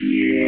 Yeah.